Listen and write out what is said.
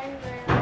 Denver